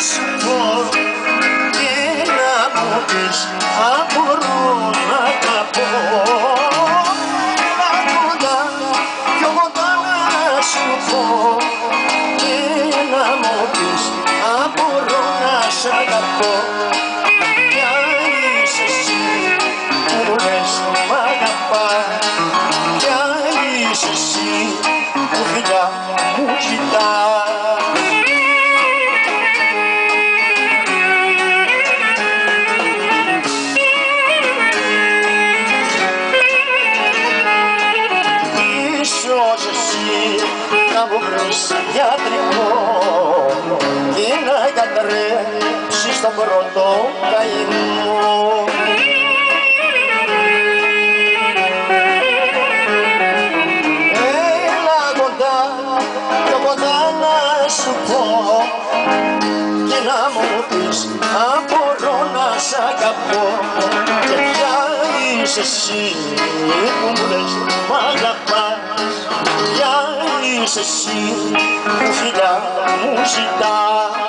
σου πω και να μου πεις αν μπορώ να τα πω Άκουγα πιο κοντά να σου πω και να μου πεις αν μπορώ να σ' αγαπώ κι αν είσαι εσύ που λες μ' αγαπάς κι αν είσαι εσύ που φιλιά μου κοιτάς να μου βρεις γιατρικό και να κατρέψεις τον πρώτο καημό. Έλα κοντά, πιο κοντά να σου πω. Και να μου πεις αν μπορώ να σ' αγαπώ. Και ποια είσαι εσύ που μου λες μ' αγαπάς. ποια είσαι εσύ που φιλιά μου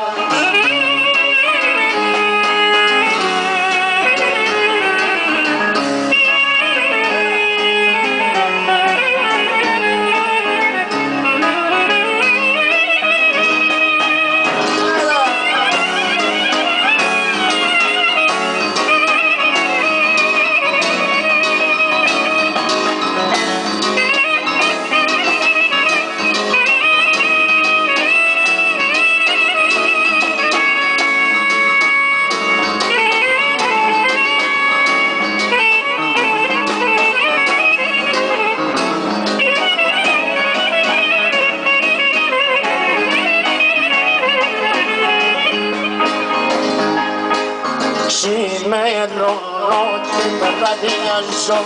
βραδιάζω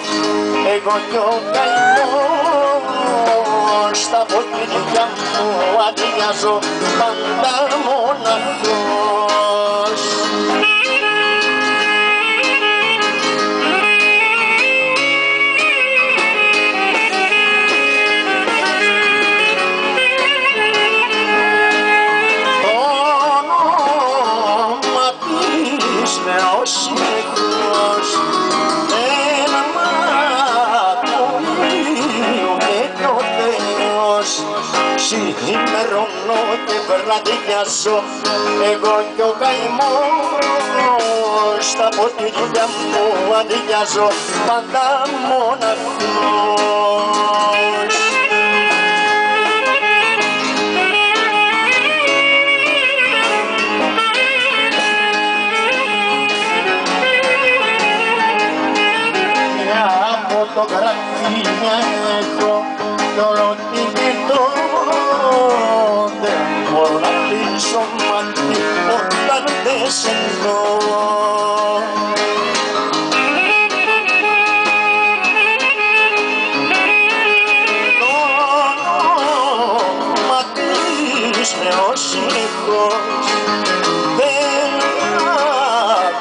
εγώ κι ο καημός στα ποτήρια μου αδειάζω. Πάντα μοναχός. Όνομα της με ο Σημερώνω και βραδιάζω εγώ κι ο καημός στα ποτήρια μου αδειάζω. Πάντα μοναχός. Μια φωτογραφία έχω κι όλο την κοιτώ Δεν μπορώ να κλείσω μάτι όταν δεν σε δω Το όνομα της με ο συνεχώς δεν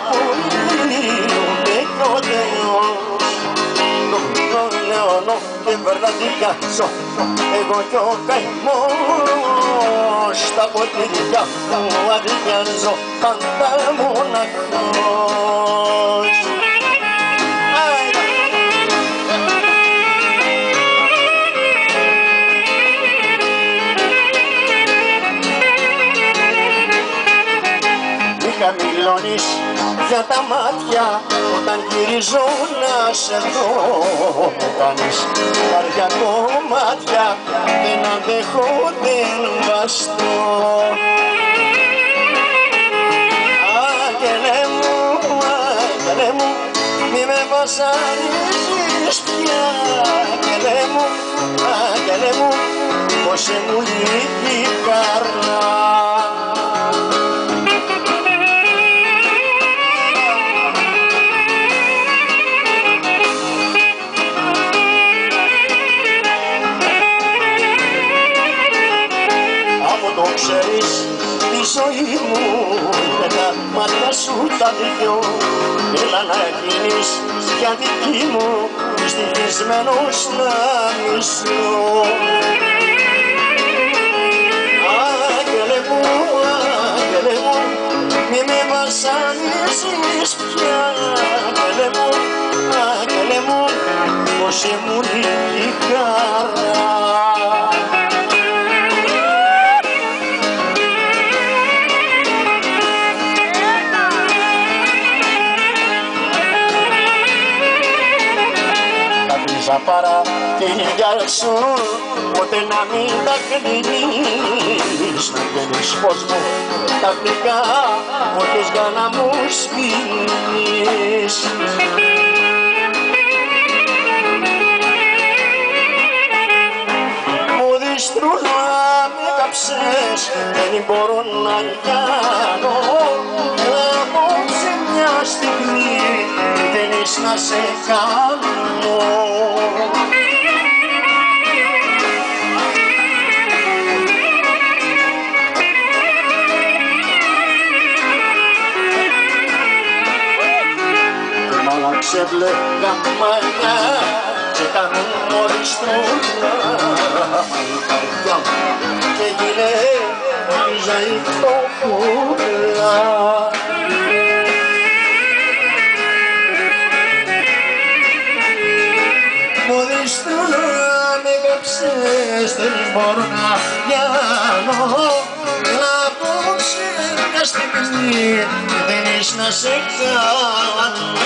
απολύονται κι και βραδιάζω εγώ κι ο καημός στα ποτήρια μου αδειάζω. Πάντα μοναχός. Άιντε. Μη χαμηλώνεις για τα μάτια όταν γυρίζω να σε δω. Μου κάνεις βαριά κομμάτια δεν αντέχω δεν βαστώ. Άγγελε μου, άγγελε μου μη με βασανίζεις πια. Άγγελε μου, άγγελε μου πως μου λείπει η καρδιά δυο Έλα να γίνεις για δική μου στοιχισμένος να μισώ Άγγελε μου, άγγελε μου βασανίζεις πια. Άγγελε μου, άγγελε μου πως ήμουν η χαρά παρά τη σου Ποτέ να μην τα κλείνεις. Να βγαίνεις φως μου Τακτικά Φωτιές για να μου σβήνεις Μου διστρούνα με κάψες Δεν μπορώ να κάνω Απόψε μια στιγμή Θέλεις να σε κάνω ξεβλέγα μαλλιά και κάνουν μόλις τρούλα η καρδιά μου και γίνε νόμιζα η φτωχούλα Μου διστρούλα με κάψες δεν μπορώ να πιάνω να απόψε. Μια στιγμή δεν είσαι να σε κάνω